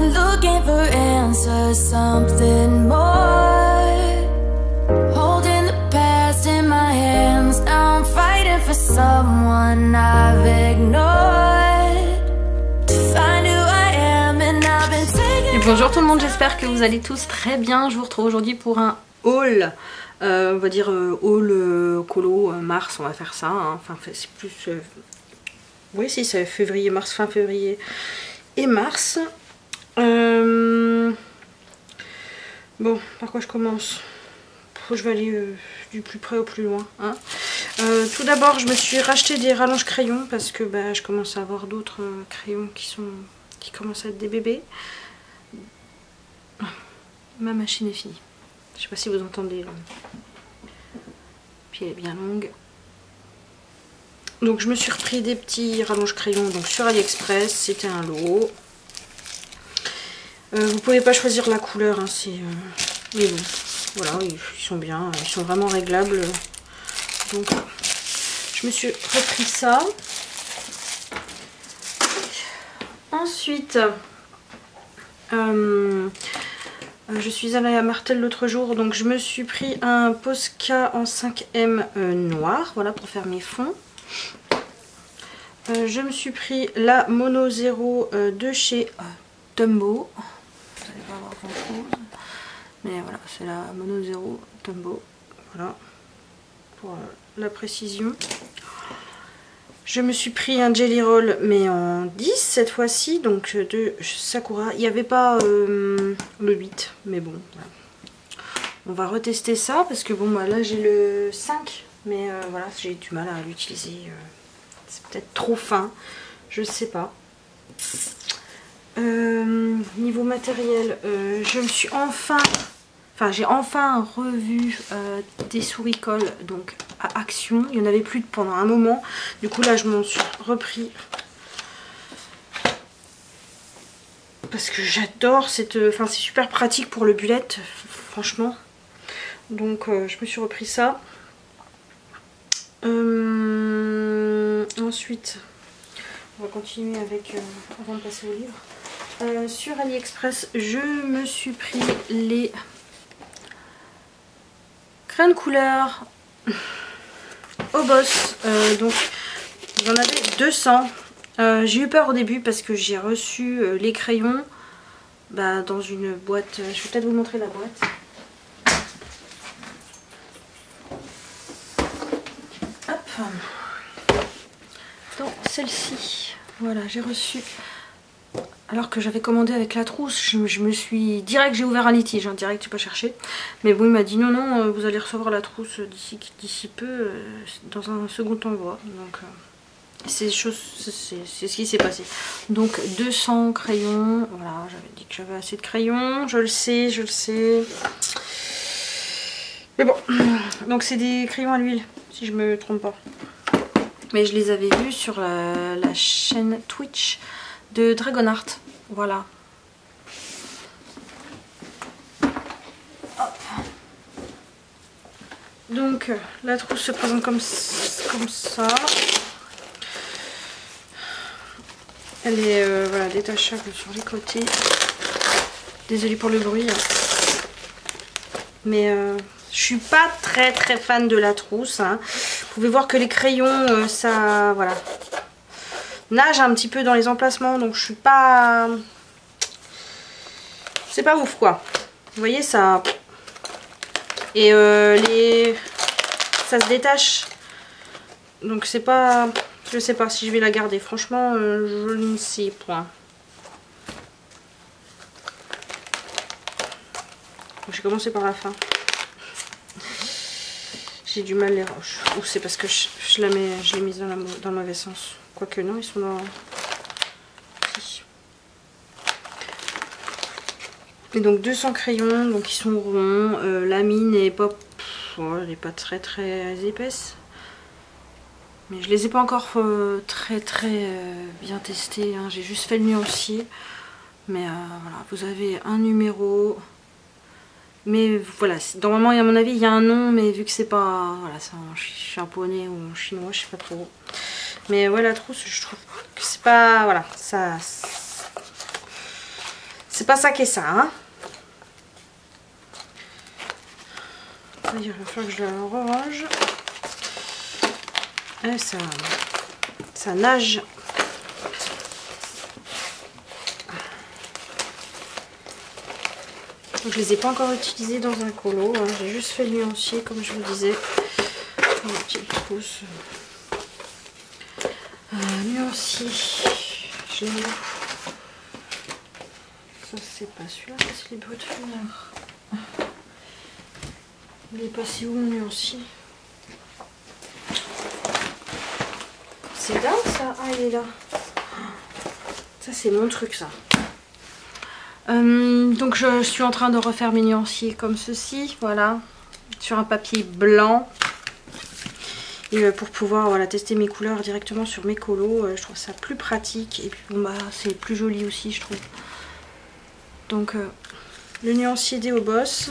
been looking for answers, something more. Holding the past in my hands, now I'm fighting for someone I've ignored. To find who I am, and I've been taking. Et bonjour tout le monde, j'espère que vous allez tous très bien. Je vous retrouve aujourd'hui pour un haul. Euh, on va dire euh, haul euh, colo euh, mars, on va faire ça. hein. Enfin, c'est plus. Oui, si, c'est février, mars, fin février et mars. Euh, Bon, par quoi je commence? Je vais aller euh, du plus près au plus loin. hein. Euh, tout d'abord, je me suis racheté des rallonges crayons parce que bah, je commence à avoir d'autres crayons qui sont qui commencent à être des bébés. Ma machine est finie. Je sais pas si vous entendez. Puis elle est bien longue. Donc je me suis repris des petits rallonges crayons donc sur AliExpress. C'était un lot. Euh, vous pouvez pas choisir la couleur, hein, c'est. euh, Mais bon, voilà, ils, sont bien, ils sont vraiment réglables. Donc je me suis repris ça. Ensuite, euh, euh, je suis allée à Martel l'autre jour, donc je me suis pris un Posca en 5M euh, noir, voilà pour faire mes fonds. Euh, je me suis pris la Mono Zero euh, de chez euh, Mais voilà, c'est la Mono Zero Tumbo, voilà pour euh, la précision. Je me suis pris un Jelly Roll mais en 10 cette fois-ci, donc euh, de Sakura. Il n'y avait pas euh, le 8, mais bon. On va retester ça parce que bon, bah, là j'ai le 5, mais voilà, j'ai du mal à l'utiliser. C'est peut-être trop fin, je sais pas. Euh, niveau matériel, euh, je me suis enfin Enfin, j'ai enfin revu euh, des souris colle donc à Action. Il n'y en avait plus pendant un moment. Du coup, là, je m'en suis repris. Parce que j'adore cette... Enfin, c'est super pratique pour le bullet, franchement. Donc, je me suis repris ça. Ensuite, on va continuer avec... avant de passer au livre. Euh, sur AliExpress, je me suis pris les crayons de couleur au boss. Euh, donc, j'en avais 200. Euh, j'ai eu peur au début parce que j'ai reçu les crayons bah, dans une boîte. Je vais peut-être vous montrer la boîte. Hop. Dans celle-ci. Voilà, j'ai reçu alors que j'avais commandé avec la trousse, je, me suis direct j'ai ouvert un litige, hein, direct j'ai pas cherché. Mais bon il m'a dit non non euh, vous allez recevoir la trousse d'ici peu euh, dans un second envoi. Donc euh, c'est ce qui s'est passé. Donc 200 crayons, voilà j'avais dit que j'avais assez de crayons, je le sais, je le sais. Mais bon, donc c'est des crayons à l'huile si je me trompe pas. Mais je les avais vus sur la chaîne Twitch de Dragonheart. Voilà. Donc la trousse se présente comme, comme ça. Elle est euh, voilà, détachable sur les côtés. Désolée pour le bruit. hein. Mais euh, je suis pas très très fan de la trousse. hein. Vous pouvez voir que les crayons, euh, ça... Voilà nage un petit peu dans les emplacements donc je suis pas c'est pas ouf quoi. Vous voyez ça et euh, les ça se détache. Donc c'est pas je sais pas si je vais la garder. Franchement euh, je ne sais point. J'ai commencé par la fin. J'ai du mal les roches. Ou c'est parce que je, la mets je l'ai mise dans, la, dans le mauvais sens Quoique non, ils sont dans... Et donc 200 crayons, donc ils sont ronds. Euh, la mine est pas... elle est pas très très épaisse. Mais je les ai pas encore euh, très très euh, bien testés. hein. J'ai juste fait le nuancier. Mais voilà, vous avez un numéro. Mais voilà, normalement à mon avis il y a un nom, mais vu que c'est pas... Voilà, c'est en japonais ou en chinois, je sais pas trop. Mais ouais, la trousse, je trouve que c'est pas... Voilà, ça... C'est pas ça qui est ça, hein il va falloir que je le range. Ça, ça nage. je les ai pas encore utilisés dans un colo. Hein. J'ai juste fait le nuancier comme je vous disais. Une petite trousse. Euh. Je l'ai Ça c'est pas celui-là, c'est les bruits de fenêtre. Il est passé où mon nuancier C'est dingue ça Ah il est là. Ça c'est mon truc ça. Euh, donc je suis en train de refaire mes nuanciers comme ceci, voilà, sur un papier blanc. Et euh, pour pouvoir tester mes couleurs directement sur mes colos, euh, je trouve ça plus pratique. Et puis bon bah c'est plus joli aussi je trouve. Donc le nuancier des boss.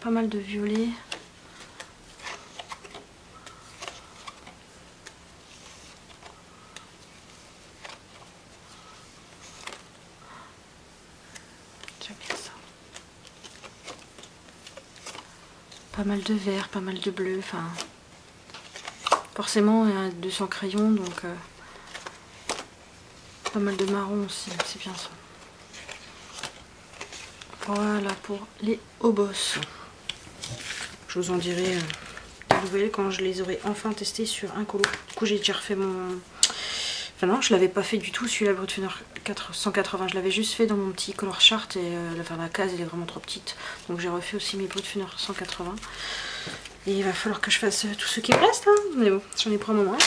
pas mal de violet. ça. Pas mal de vert, pas mal de bleu, enfin forcément il y a 200 crayons donc euh, pas mal de marron aussi, c'est bien ça. Voilà pour les hobos. Je vous en dirai euh, des nouvelles quand je les aurai enfin testés sur un colo. Du coup, j'ai déjà refait mon... Enfin non, je l'avais pas fait du tout celui-là, Brutfuner 180. Je l'avais juste fait dans mon petit color chart et euh, la case elle est vraiment trop petite. Donc j'ai refait aussi mes Brutfuner 180. Et il va falloir que je fasse tout ce qui me reste. Hein. Mais bon, j'en ai pour un moment.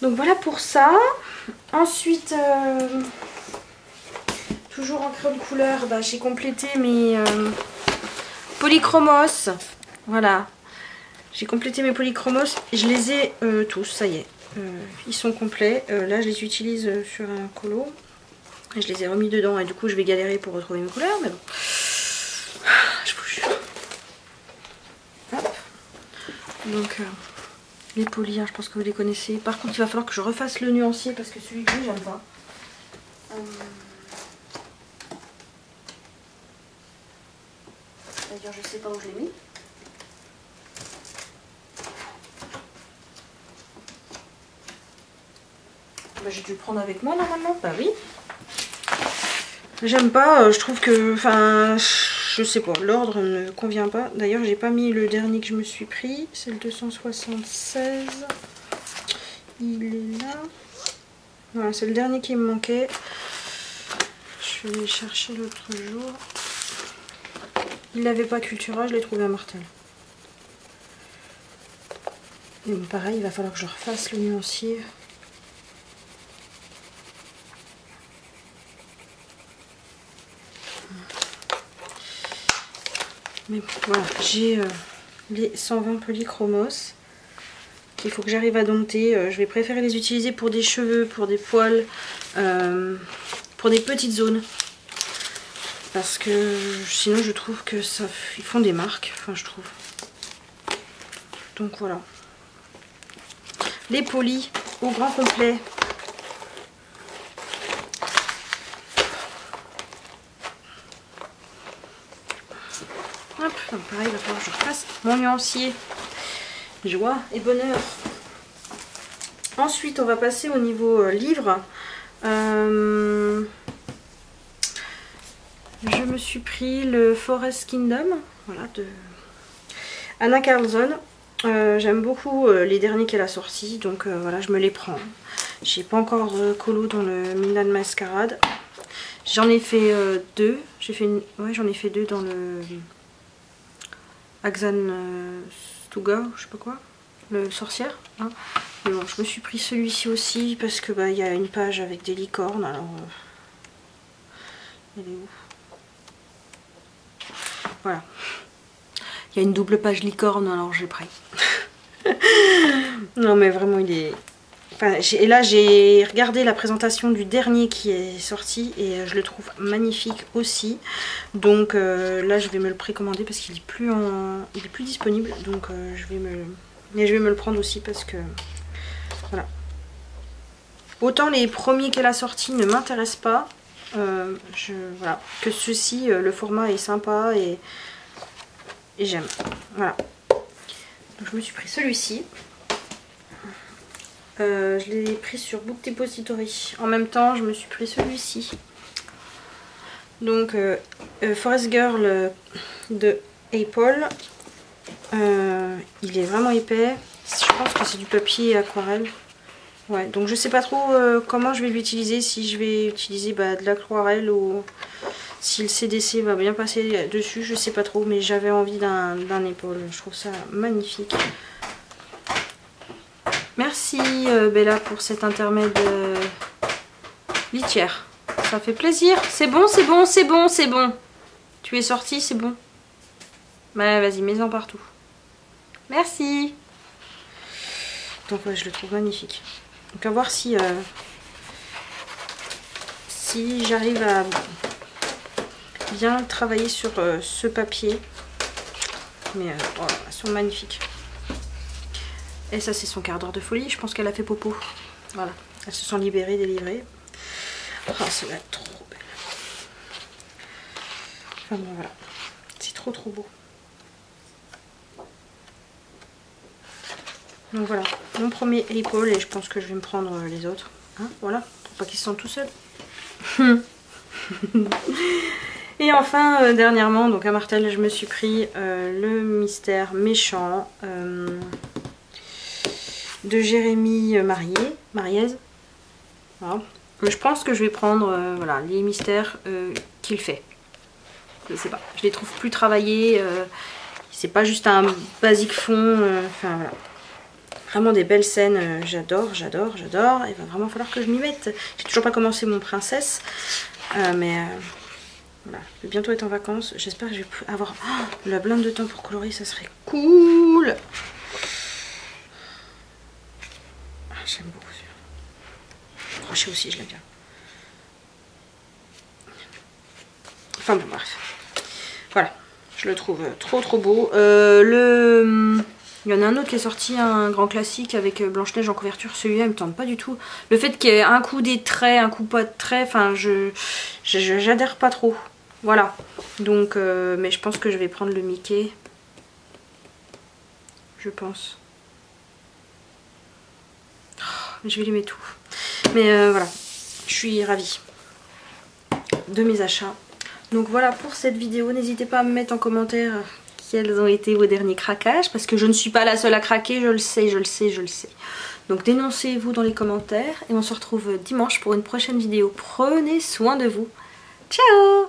Donc voilà pour ça. Ensuite, euh, toujours en crayon de couleur, bah, j'ai complété mes... Euh, polychromos. Voilà. J'ai complété mes polychromos. Je les ai euh, tous, ça y est. Euh, ils sont complets. Euh, là, je les utilise sur un colo. Je les ai remis dedans et du coup, je vais galérer pour retrouver mes couleurs. Mais bon. Je vous jure. Donc, les polis, je pense que vous les connaissez. Par contre, il va falloir que je refasse le nuancier parce que celui que j'ai, j'aime pas. D'ailleurs, je sais pas où je l'ai mis. Bah, j'ai dû le prendre avec moi normalement. Bah oui. J'aime pas, euh, je trouve que, enfin, je sais pas, l'ordre ne convient pas. D'ailleurs, j'ai pas mis le dernier que je me suis pris, c'est le 276. Il est là. Voilà, c'est le dernier qui me manquait. Je vais aller chercher l'autre jour. Il n'avait pas Cultura, je l'ai trouvé à Martel. Et bon, pareil, il va falloir que je refasse le nuancier. Mais voilà, j'ai euh, les 120 polychromos qu'il faut que j'arrive à dompter. Euh, je vais préférer les utiliser pour des cheveux, pour des poils, euh, pour des petites zones. Parce que sinon je trouve que ça ils font des marques enfin je trouve. Donc voilà. Les polis au grand complet Hop, pareil, il va falloir que je refasse mon nuancier. Joie et bonheur. Ensuite, on va passer au niveau euh, livre. Euh, je me suis pris le Forest Kingdom, voilà, de Anna Carlson. Euh, j'aime beaucoup les derniers qu'elle a sortis, donc voilà, je me les prends. J'ai pas encore colo dans le Milan Mascarade. J'en ai fait deux. J'ai fait ouais, j'en ai fait deux dans le Axan Stuga, je sais pas quoi, le sorcière. Je me suis pris celui-ci aussi parce que bah il y a une page avec des licornes. Alors, elle est où? Voilà. Il y a une double page licorne, alors j'ai pris. non mais vraiment il est Et là j'ai regardé la présentation du dernier qui est sorti et euh, je le trouve magnifique aussi. Donc euh, là je vais me le précommander parce qu'il est plus en, il est plus disponible. Donc euh, je vais me, mais je vais me le prendre aussi parce que voilà. Autant les premiers qu'elle a sortis ne m'intéressent pas, voilà. que ceci, le format est sympa et, et j'aime. Voilà. Donc je me suis pris celui-ci. Euh, je l'ai pris sur Book Depository. En même temps, je me suis pris celui-ci. Donc, euh, euh, Forest Girl de Apple. il est vraiment épais. Je pense que c'est du papier aquarelle. Ouais, donc je sais pas trop comment je vais l'utiliser. Si je vais utiliser bah, de l'aquarelle ou si le CDC va bien passer dessus. Je sais pas trop, mais j'avais envie d'un épaule. Je trouve ça magnifique. Merci euh, Bella pour cet intermède euh, litière. Ça fait plaisir. C'est bon, c'est bon, c'est bon, c'est bon. Tu es sorti, c'est bon. Bah vas-y, mets-en partout. Merci. Donc je le trouve magnifique. Donc à voir si, euh, j'arrive à bien travailler sur ce papier. Mais oh, elles sont magnifiques. Et ça c'est son quart d'heure de folie, je pense qu'elle a fait popo. Voilà, elles se sont libérées, délivrées. Oh, va être trop belle. Enfin bon voilà, c'est trop trop beau. Donc voilà, mon premier épaule et je pense que je vais me prendre les autres. Hein, voilà, pour pas qu'ils se sentent tout seuls. et enfin, euh, dernièrement, donc à Martel, je me suis pris euh, le mystère méchant. Euh, de Jérémy Marié, Mariez. Je pense que je vais prendre euh, voilà, les mystères euh, qu'il fait. Je sais pas, je les trouve plus travaillés. Euh, c'est pas juste un basique fond. Vraiment des belles scènes. j'adore, j'adore, j'adore. Il va vraiment falloir que je m'y mette. J'ai toujours pas commencé mon princesse. mais voilà, je vais bientôt être en vacances. J'espère que je vais avoir oh, la blinde de temps pour colorer. Ça serait cool. J'aime beaucoup celui-là. Crochet aussi, je l'aime bien. Enfin bon, bref. Voilà. Je le trouve trop trop beau. Euh, le... Il y en a un autre qui est sorti, un grand classique avec euh, Blanche-Neige en couverture. Celui-là, il me tente pas du tout. Le fait qu'il y ait un coup des traits, un coup pas de traits, enfin, je j'adhère pas trop. Voilà. Donc, euh, mais je pense que je vais prendre le Mickey. Je pense je vais lui mettre tout. Mais euh, voilà, je suis ravie de mes achats. Donc voilà pour cette vidéo, n'hésitez pas à me mettre en commentaire quels ont été vos derniers craquages parce que je ne suis pas la seule à craquer, je le sais, je le sais, je le sais. Donc dénoncez-vous dans les commentaires et on se retrouve dimanche pour une prochaine vidéo. Prenez soin de vous. Ciao